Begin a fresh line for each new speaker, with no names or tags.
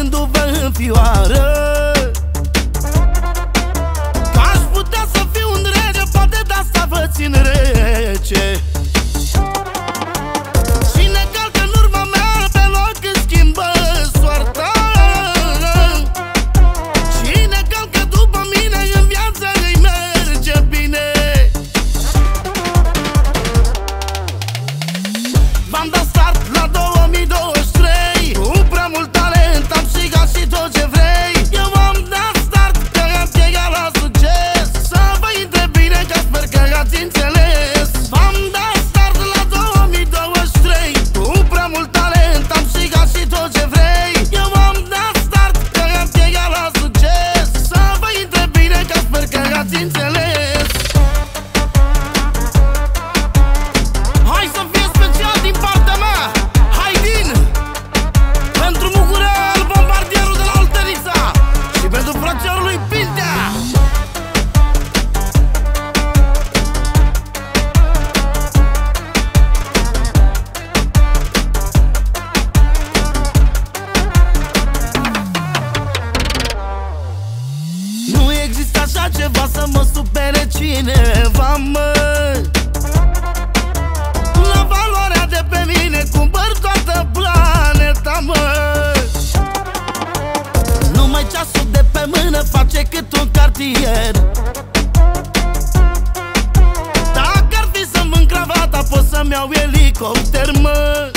gându-vă în fioară așa ceva să mă supere cineva, mă. La valoarea de pe mine cumpăr toată planeta, mă. Numai ceasul de pe mână face cât un cartier. Dacă ar fi să-mi vând cravata, pot să-mi iau elicopter, mă.